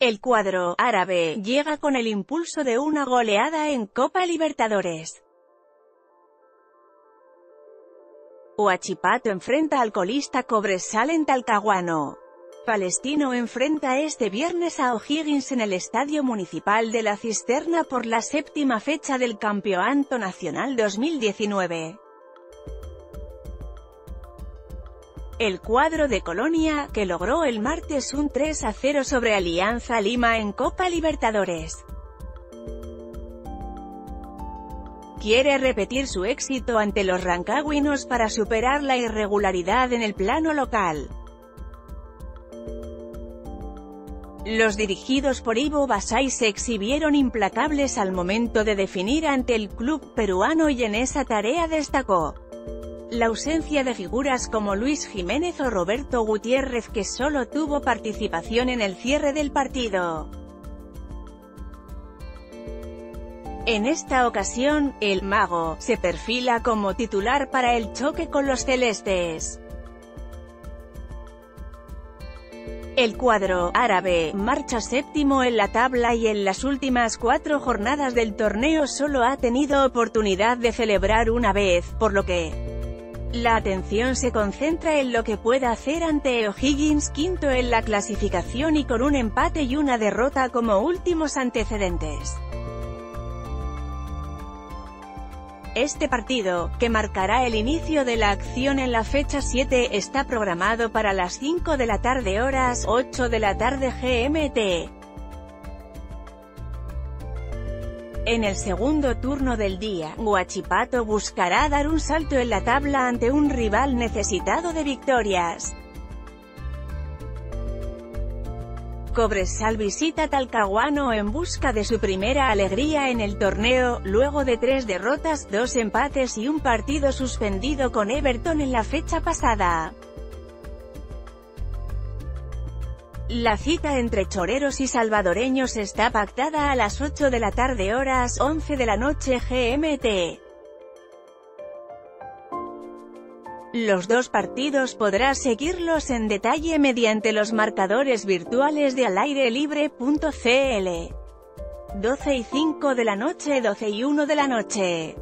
El cuadro árabe llega con el impulso de una goleada en Copa Libertadores. Huachipato enfrenta al colista Cobresal en Talcahuano. Palestino enfrenta este viernes a O'Higgins en el Estadio Municipal de la Cisterna por la séptima fecha del Campeonato Nacional 2019. El cuadro de Colonia, que logró el martes un 3 a 0 sobre Alianza Lima en Copa Libertadores. Quiere repetir su éxito ante los rancagüinos para superar la irregularidad en el plano local. Los dirigidos por Ivo Basay se exhibieron implacables al momento de definir ante el club peruano y en esa tarea destacó la ausencia de figuras como Luis Jiménez o Roberto Gutiérrez que solo tuvo participación en el cierre del partido. En esta ocasión, el mago se perfila como titular para el choque con los celestes. El cuadro árabe marcha séptimo en la tabla y en las últimas cuatro jornadas del torneo solo ha tenido oportunidad de celebrar una vez, por lo que la atención se concentra en lo que pueda hacer ante O'Higgins quinto en la clasificación y con un empate y una derrota como últimos antecedentes. Este partido, que marcará el inicio de la acción en la fecha 7, está programado para las 5 de la tarde horas 8 de la tarde GMT. En el segundo turno del día, Huachipato buscará dar un salto en la tabla ante un rival necesitado de victorias. Cobresal visita Talcahuano en busca de su primera alegría en el torneo, luego de tres derrotas, dos empates y un partido suspendido con Everton en la fecha pasada. La cita entre choreros y salvadoreños está pactada a las 8 de la tarde horas 11 de la noche GMT. Los dos partidos podrás seguirlos en detalle mediante los marcadores virtuales de alairelibre.cl. 12 y 5 de la noche 12 y 1 de la noche